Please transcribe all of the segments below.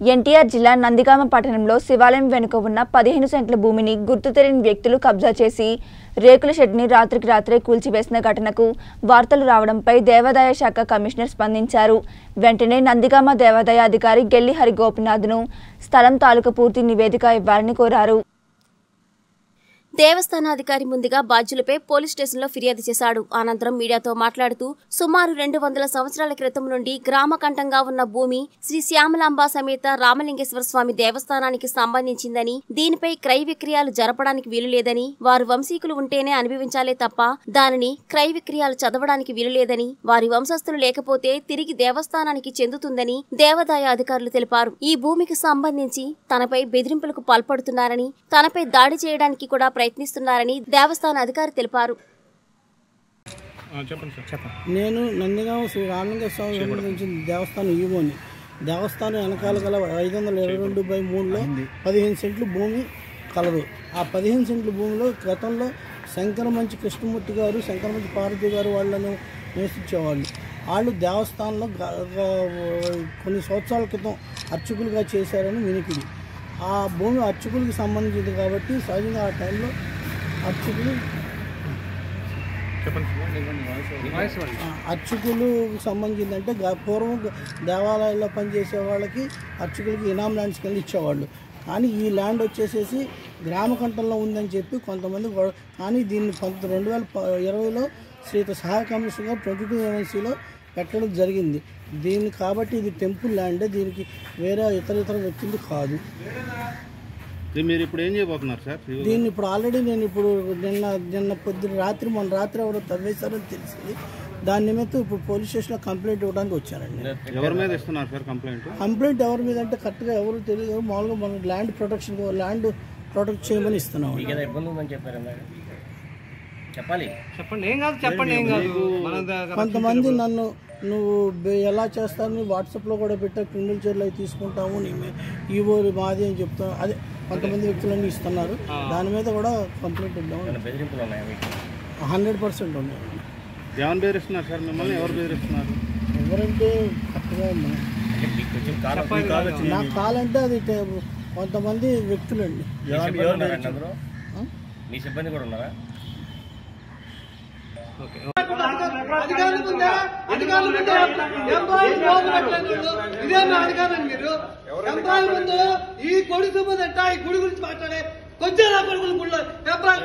ఎన్టీఆర్ జిల్లా నందిగామ పట్టణంలో శివాలయం వెనుక ఉన్న పదిహేను సెంట్ల భూమిని గుర్తు తెలియని వ్యక్తులు కబ్జా చేసి రేకుల షెడ్ని రాత్రికి రాత్రే కూల్చివేసిన ఘటనకు వార్తలు రావడంపై దేవాదాయ శాఖ కమిషనర్ స్పందించారు. వెంటనే నందిగామ దేవాదాయ అధికారి గెల్లి హరిగోపినాథ్ను స్థలం తాలూకు పూర్తి నివేదిక ఇవ్వాలని కోరారు. దేవస్థానాధికారి ముందుగా బాధ్యులపై పోలీస్ స్టేషన్లో ఫిర్యాదు చేశాడు. అనంతరం మీడియాతో మాట్లాడుతూ సుమారు రెండు వందల సంవత్సరాల క్రితం నుండి గ్రామకంఠంగా ఉన్న భూమి శ్రీ శ్యామలాంబ సమేత రామలింగేశ్వర స్వామి దేవస్థానానికి సంబంధించిందని దీనిపై క్రయ విక్రయాలు జరపడానికి వీలు లేదని వారు వంశీకులు ఉంటేనే అనుభవించాలే తప్ప దానిని క్రయ విక్రయాలు చదవడానికి వీలు లేదని వారి వంశస్థులు లేకపోతే తిరిగి దేవస్థానానికి చెందుతుందని దేవాదాయ అధికారులు తెలిపారు. ఈ భూమికి సంబంధించి తనపై బెదిరింపులకు పాల్పడుతున్నారని తనపై దాడి చేయడానికి కూడా ప్రయత్నిస్తున్నారని దేవస్థాన అధికారి తెలిపారు. ఆ, చెప్పండి సార్. చెప్పండి. నేను నందిగామ శ్రీ రామలింగ స్వామి సంబంధించిన దేవస్థానం ఈవోని. దేవస్థానం వెనకాల గల ఐదు వందల ఇరవై రెండు బై మూడులో పదిహేను సెంట్లు భూమి కలదు. ఆ పదిహేను సెంట్ల భూమిలో గతంలో శంకరమంచి కృష్ణమూర్తి గారు శంకరమంచి పార్వతి గారు వాళ్ళను నివసించేవాళ్ళు. వాళ్ళు దేవస్థానంలో కొన్ని సంవత్సరాల క్రితం అర్చకులుగా చేశారని వినికిడి ఆ భూమి అర్చకులకు సంబంధించింది కాబట్టి సహజంగా ఆ టైంలో అర్చకులు అర్చకులు సంబంధించిందంటే గ- పూర్వం దేవాలయాల్లో పనిచేసే వాళ్ళకి అర్చకులకి ఇనాం ల్యాండ్స్ కింద ఇచ్చేవాళ్ళు. కానీ ఈ ల్యాండ్ వచ్చేసేసి గ్రామకంఠంలో ఉందని చెప్పి కొంతమంది కానీ దీన్ని పంత రెండు వేల ప- ఇరవైలో శ్రీత సహాయ కమిషనర్ గారు ట్వంటీ టూ ఎంఎన్సీలో పెట్టడం జరిగింది. దీన్ని కాబట్టి ఇది టెంపుల్ ల్యాండే. దీనికి వేరే ఇతర ఇతర వ్యక్తులు కాదు. మీరు ఇప్పుడు ఏం చేయబోతున్నారు సార్? దీన్ని ఇప్పుడు ఆల్రెడీ నేను ఇప్పుడు నిన్న నిన్న పొద్దున రాత్రి మొన్న రాత్రి ఎవరో తవ్వేశారని తెలిసింది. దాని నిమిత్తం ఇప్పుడు పోలీస్ స్టేషన్లో కంప్లైంట్ ఇవ్వడానికి వచ్చానండి ఎవరి మీద ఇస్తున్నారు సార్ కంప్లైంట్? కంప్లైంట్ ఎవరి మీద అంటే కరెక్ట్గా ఎవరు తెలియదు. మామూలుగా మనం ల్యాండ్ ప్రొటెక్షన్ ల్యాండ్ ప్రొటెక్ట్ చేయమని ఇస్తున్నాం ఇబ్బంది ఉందని చెప్పారు చెప్పాలి. చెప్పండి. ఏం కాదు చెప్పండి ఏం కాదు. కొంతమంది నన్ను నువ్వు ఎలా చేస్తానని వాట్సాప్లో కూడా పెట్టా క్రిమినల్ చర్యలు అవి తీసుకుంటాము నీ ఈవో మాది అని చెప్తాను అదే కొంతమంది వ్యక్తులన్నీ ఇస్తున్నారు. దాని మీద కూడా కంప్లైంట్ ఇద్దాం. హండ్రెడ్ పర్సెంట్ ఉన్నాయి. ఎవరు బెదిరిస్తున్నారు సార్ మిమ్మల్ని ఎవరు బెదిరిస్తున్నారు? ఎవరంటే కరెక్ట్గా ఉన్నాయి నాకు కావాలంటే అది కొంతమంది వ్యక్తులండి. మీ సిబ్బంది కూడా ఉన్నారా? అధికారుల ముందే అధికారం మీరు. ఎంప్లాయీ ముందు ఈ కొడి ముందంట ఈ గుడి గురించి మాట్లాడే కొంచెం నా కొడుకులు గుడిలో ఎంప్లాయీ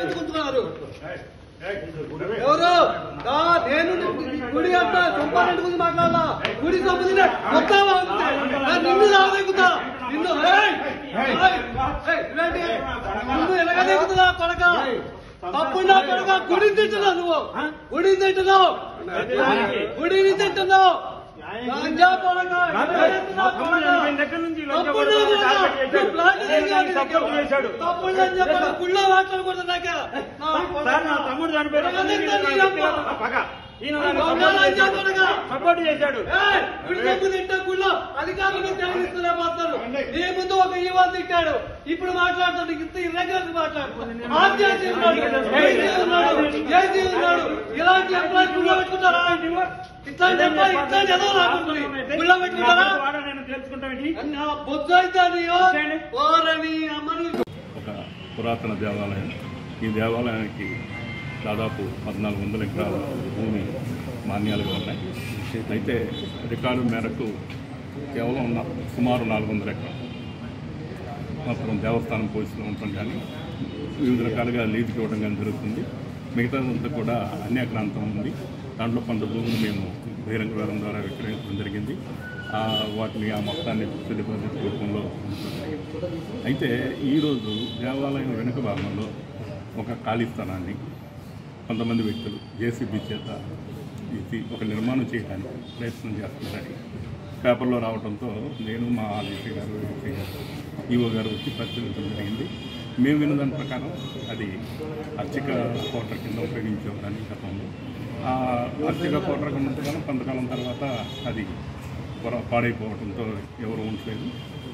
ఎవరు? నేను గుడి అంత సంపాదన గురించి మాట్లాడాలా? గుడి సంబంధించిన మొత్తం నిన్ను రాదెక్కుతా నిన్ను నిన్ను కొడక. తప్పుడు నా కొడక గుడిని తింటున్నావు నువ్వు. గుడిని తింటున్నావు. గుడిని తింటున్నావు. తమ్ముడు చనిపోయాడు సపోర్ట్ చేశాడు. అధికారులకు మాట్లాడు నీ ముందు ఒక ఈవా తిట్టాడు. ఇప్పుడు మాట్లాడుతాడు ఇంత ఇర్రెగ్యులర్ మాట్లాడుతున్నాడు. ఇలాంటి ఎంప్లాయీ గుళ్ళో పెట్టుకుంటారా? ఇట్లాంటి ఎంప్లాయీ ఇట్లాంటి ఎదో రాకుంటుంది. గుళ్ళో పెట్టుకుంటారా? బొద్దు అయితే పురాతన దేవాలయం. ఈ దేవాలయానికి దాదాపు పద్నాలుగు వందల ఎకరాల భూమి మాన్యాలుగా ఉన్నాయి. అయితే రికార్డు మేరకు కేవలం సుమారు నాలుగు వందల ఎకరాలు మాత్రం దేవస్థానం పోలీసులు ఉండటం కానీ వివిధ రకాలుగా లీజుకి ఇవ్వడం కానీ జరుగుతుంది. మిగతాదంతా కూడా అన్యాక్రాంతం ఉంది. దాంట్లో కొంత భూములు మేము బహిరంగ వేలం ద్వారా విక్రయించడం జరిగింది. వాటిని ఆ మొత్తాన్ని డిపాజిట్ రూపంలో అయితే ఈరోజు దేవాలయం వెనుక భాగంలో ఒక ఖాళీ స్థలాన్ని కొంతమంది వ్యక్తులు జేసీబీ చేత ఇది ఒక నిర్మాణం చేయడానికి ప్రయత్నం చేస్తున్నారని పేపర్లో రావడంతో నేను మా ఆర్డీసీ గారు ఎస్సీ గారు ఈఓ గారు వచ్చి పరిశీలించడం జరిగింది. మేము విన్న దాని ప్రకారం అది అర్చక కోటర్ కింద ఉపయోగించేవారని గతంలో ఆ అర్చక కోటర్ ఉన్నంతకాలం కొంతకాలం తర్వాత అది పాడైపోవడంతో ఎవరు ఉండలేదు.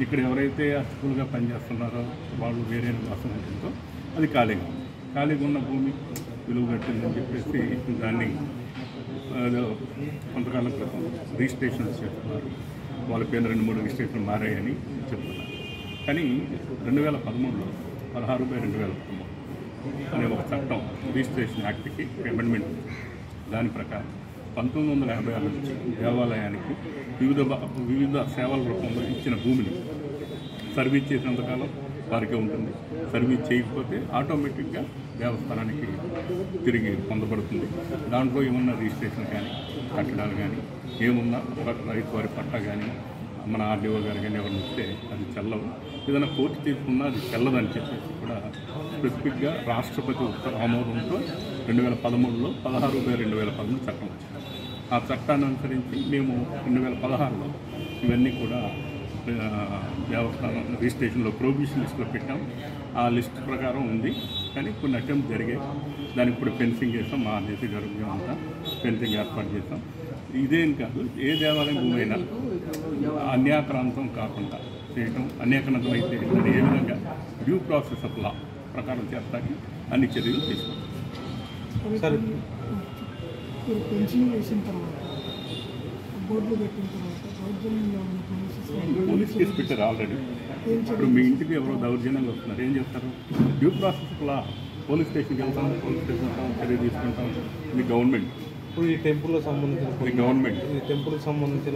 ఇక్కడ ఎవరైతే అర్చకులుగా పనిచేస్తున్నారో వాళ్ళు వేరే నివాసం ఉండడంతో అది ఖాళీగా ఉంది. ఖాళీగా ఉన్న భూమి విలువ కట్టిందని చెప్పేసి దాన్ని కొంతకాలం క్రితం రిజిస్ట్రేషన్ చేస్తున్నారు. వాళ్ళ పేరు రెండు మూడు రిజిస్ట్రేషన్ మారాయని చెప్తున్నారు. కానీ రెండు వేల పదమూడులో పదహారు బై రెండు వేల పదమూడు అనే ఒక చట్టం రిజిస్ట్రేషన్ యాక్ట్కి అమెండ్మెంట్ దాని ప్రకారం పంతొమ్మిది వందల యాభై ఆరు నుంచి దేవాలయానికి వివిధ వివిధ సేవల రూపంలో ఇచ్చిన భూమిని సర్వీస్ చేసినంతకాలం వారికే ఉంటుంది. సర్వీస్ చేయకపోతే ఆటోమేటిక్గా దేవస్థానానికి తిరిగి పొందబడుతుంది. దాంట్లో ఏమన్నా రిజిస్ట్రేషన్ కానీ కట్టడాలు కానీ ఏమున్నా రైతు వారి పట్ట కానీ మన ఆర్డీఓ గారు కానీ ఎవరిని ఇస్తే అది చెల్లవు. ఏదైనా కోర్టు తీసుకున్నా అది చెల్లదని చెప్పేసి కూడా స్పెసిఫిక్గా రాష్ట్రపతి ఉత్తర ఆమోదంతో రెండు వేల పదమూడులో పదహారు వేల రెండు వేల పదమూడు చట్టం వచ్చింది. ఆ చట్టాన్ని అనుసరించి మేము రెండు వేల పదహారులో ఇవన్నీ కూడా దేవస్థానం రిజిస్ట్రేషన్లో ప్రొబిషన్ లిస్ట్లో పెట్టాం. ఆ లిస్ట్ ప్రకారం ఉంది. కానీ కొన్ని అటెంప్ట్ జరిగాయి. దానికి ఇప్పుడు ఫెన్సింగ్ చేస్తాం. మా దేశ గారు అంతా. ఫెన్సింగ్ ఏర్పాటు చేస్తాం. ఇదేం కాదు. ఏ దేవాలయం భూమి అయినా అన్యాక్రాంతం కాకుండా చేయటం అన్యాక్రాంతం అయితే ఏ విధంగా డ్యూ ప్రాసెస్ ఆఫ్ లా ప్రకారం చేస్తాకి అన్ని చర్యలు తీసుకుంటాం. పెన్షన్ వేసిన తర్వాత బోర్డులు పెట్టిన తర్వాత పోలీస్ కేసు పెట్టారు ఆల్రెడీ ఇప్పుడు మీ ఇంటికి ఎవరో దౌర్జన్యంగా వస్తున్నారు. ఏం చేస్తారు? డ్యూ ప్రాసెస్ లా పోలీస్ స్టేషన్కి వెళ్తాం పోలీస్ స్టేషన్ వెళ్తాం చర్య తీసుకుంటాం. ఇది గవర్నమెంట్ ఇప్పుడు ఈ టెంపుల్ సంబంధించిన గవర్నమెంట్ ఈ టెంపుల్ సంబంధించిన